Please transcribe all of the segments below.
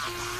Come on.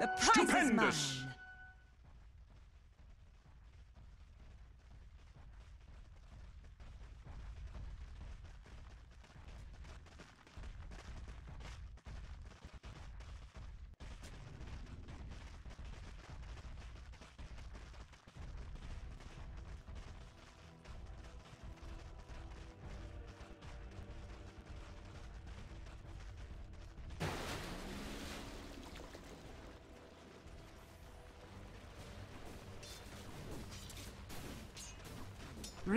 The prize is mine.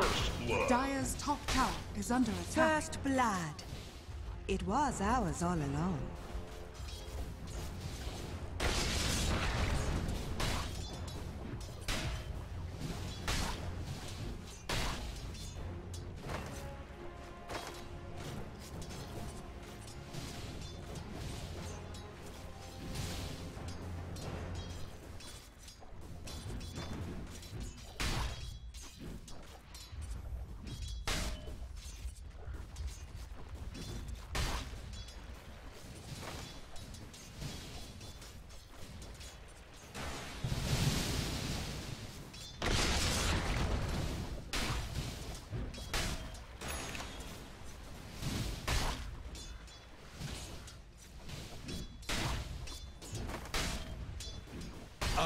First blood. Dire's top tower is under attack. First blood. It was ours all along.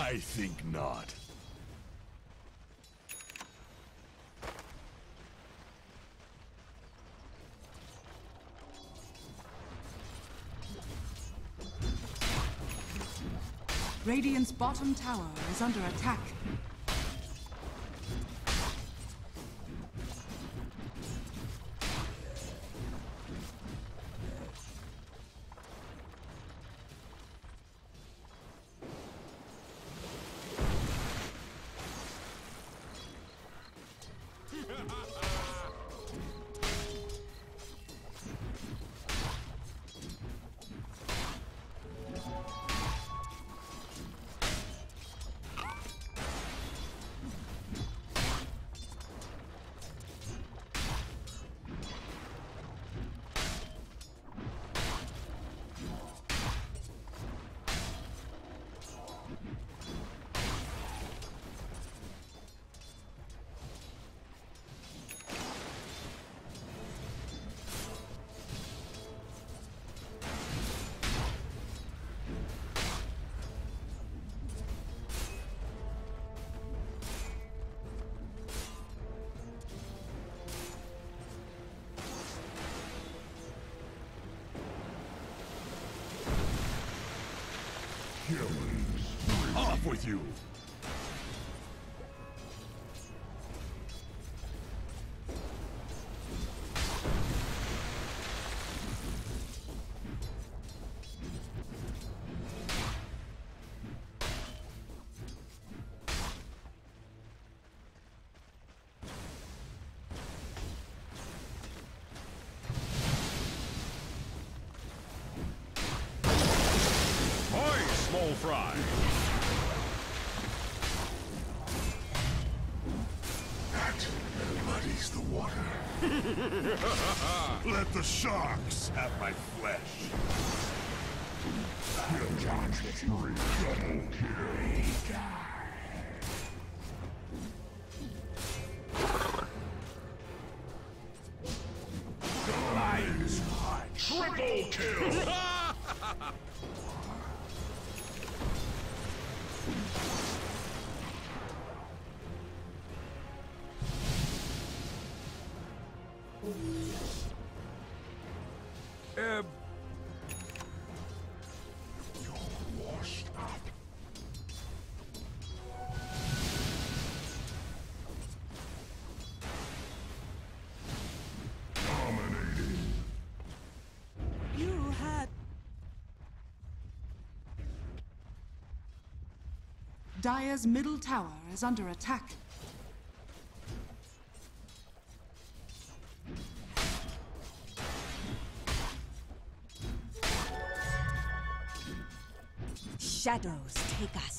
I think not. Radiant's bottom tower is under attack. With you. Small fry. Let the sharks have my flesh. Double kill. Dire's middle tower is under attack. shadows take us.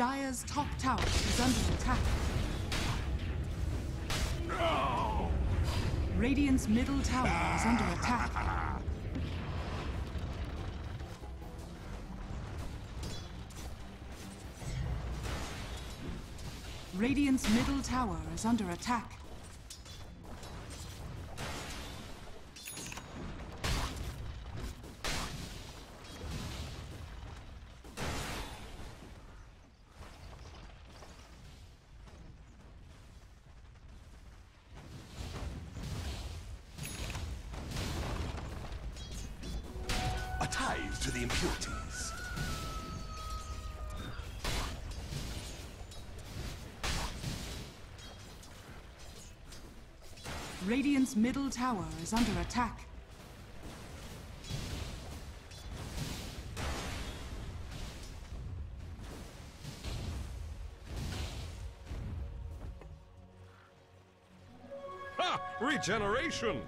Dire's top tower is under attack. Radiant's middle tower is under attack. Radiant's middle tower is under attack. Radiant's middle tower is under attack. ha! Regeneration!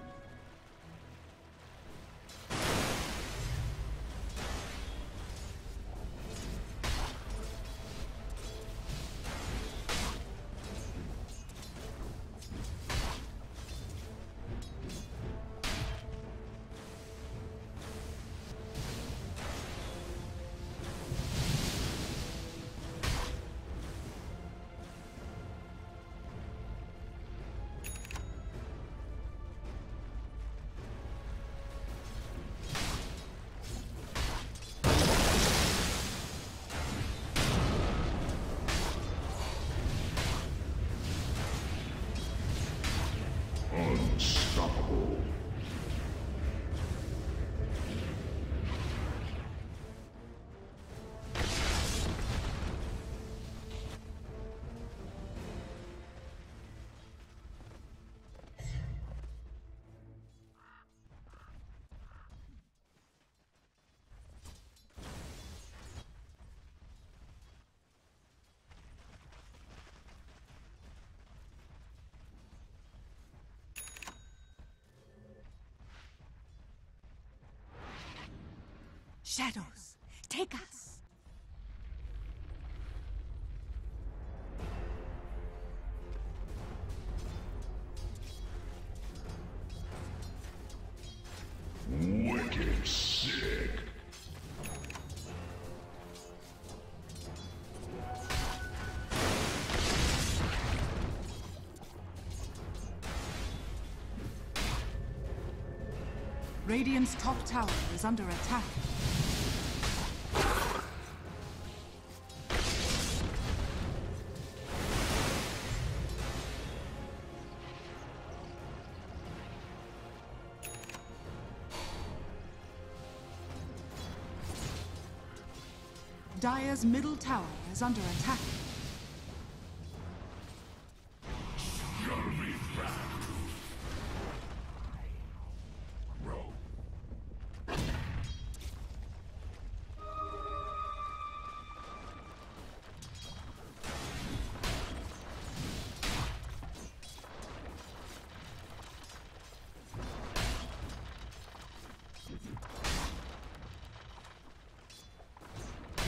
Shadows, take us! Wicked sick. Radiant's top tower is under attack. Dire's middle tower is under attack.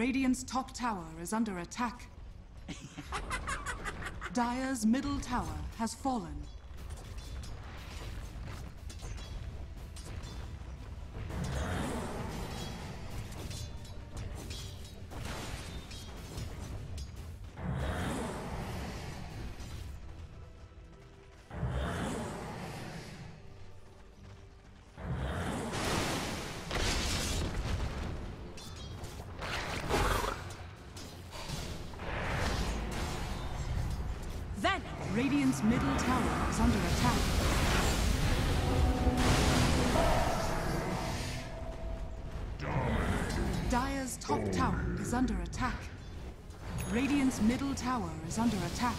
Radiant's top tower is under attack. Dire's middle tower has fallen. Dire's top tower is under attack. Radiant's middle tower is under attack.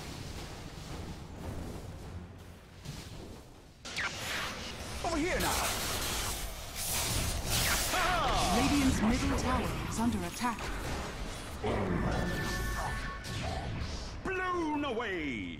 Over here now. Radiant's middle tower is under attack. Blown away.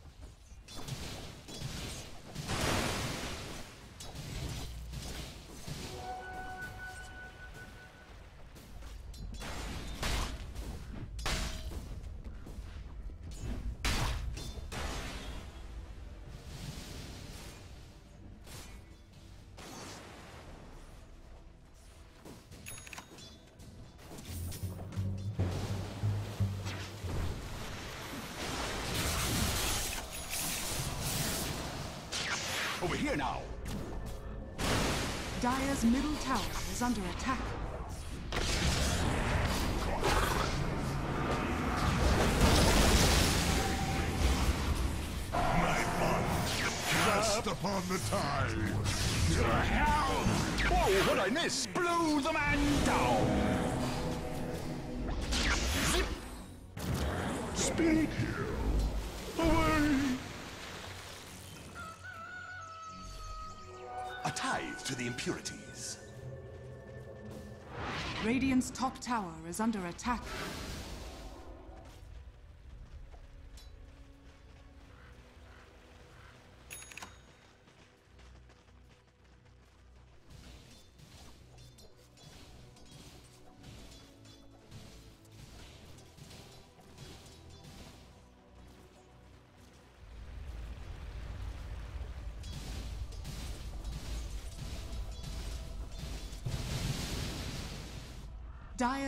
Over here now. Dire's middle tower is under attack. Cast upon the tide. To hell! Whoa, what I miss? Blew the man down. Zip. Speed. Away. To the impurities. Radiant's top tower is under attack.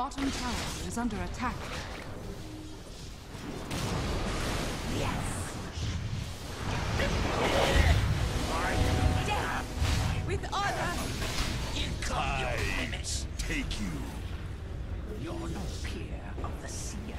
Bottom tower is under attack. Yes! With honor! Tides take you. You're no peer of the seer.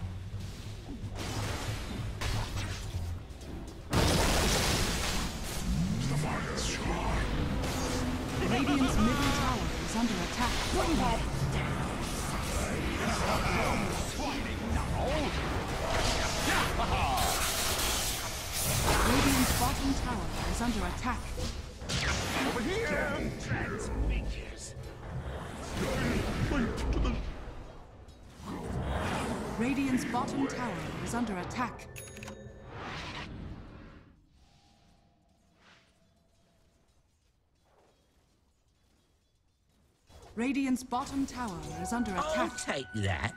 Radiant's bottom tower is under attack. I'll take that.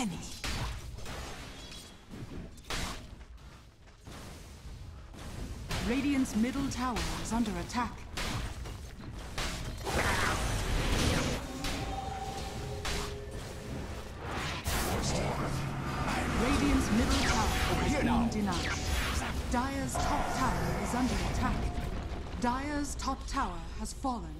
Vanish. Radiant's middle tower is under attack. Radiant's middle tower has been denied. Dire's top tower is under attack. Dire's top tower has fallen.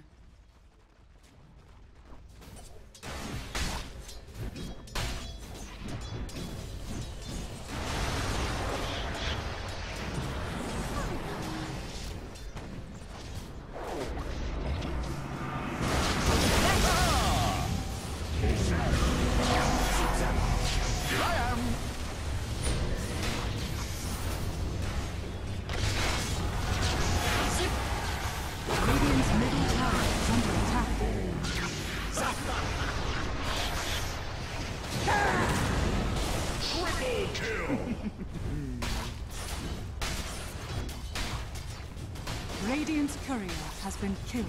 Killed.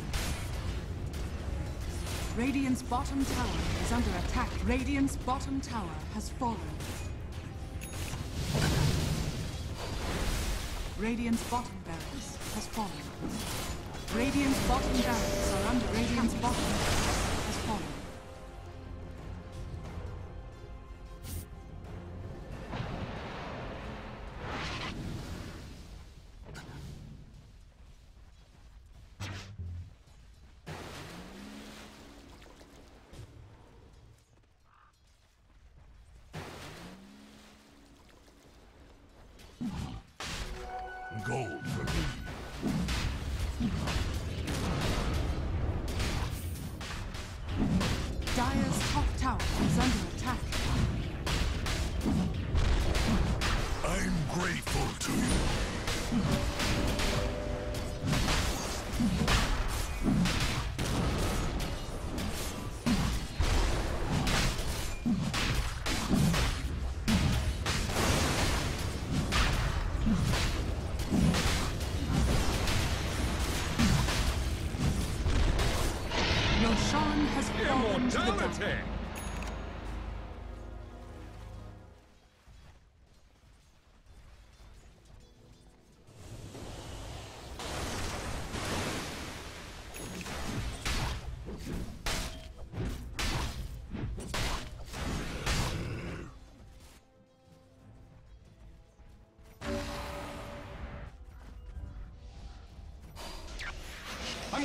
Radiant's bottom tower is under attack. Radiant's bottom tower has fallen. Radiant's bottom barracks has fallen. Radiant's bottom barracks are under Radiant's bottom gold for me. Dire's top tower is under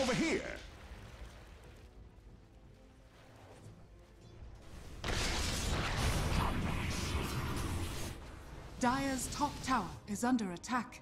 over here. Dire's top tower is under attack.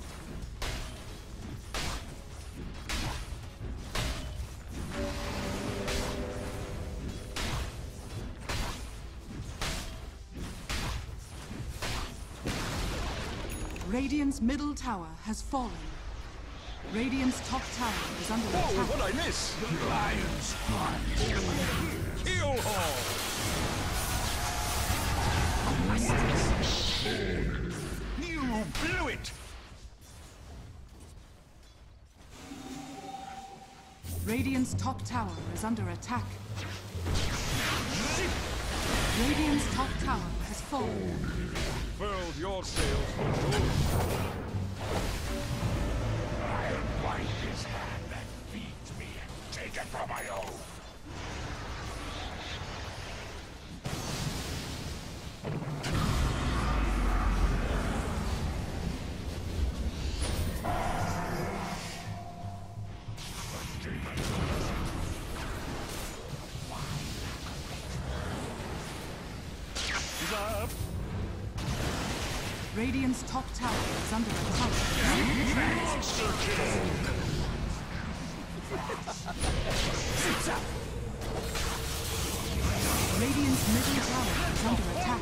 Radiant's middle tower has fallen. Radiant's top tower is under Whoa, attack. what'd I miss? Lion's heart. Kill Hall! You blew it! Radiant's top tower is under attack. Radiant's top tower has fallen. Your sails for good. Attack. Radiant's middle tower is under attack.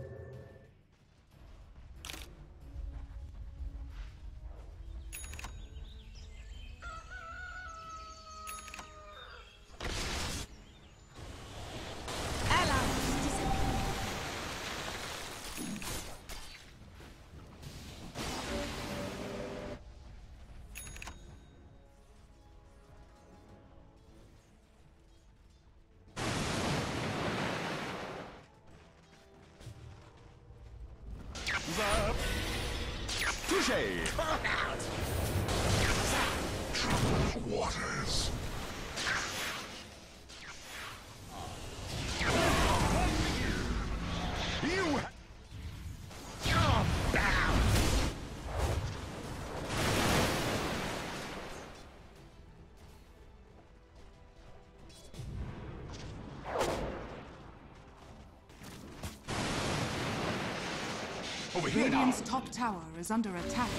Over here now! Radiant's top tower is under attack.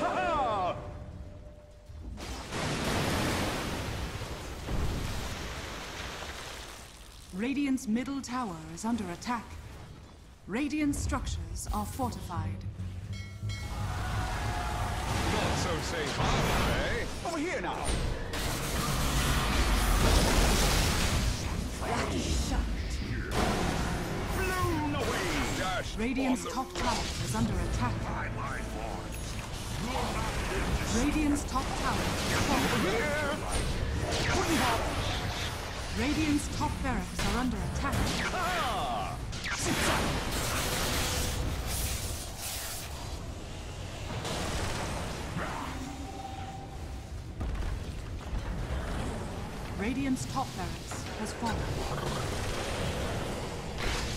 Ha-ha! Radiant's middle tower is under attack. Radiant structures are fortified. Not so safe harbor, eh? Over here now! Dash Radiant's top tower is under attack. Radiant's top tower is falling. Here! Putting up! Radiant's top barracks are under attack. Radiant's top barracks has fallen.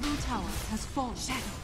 Middle tower has fallen. Dire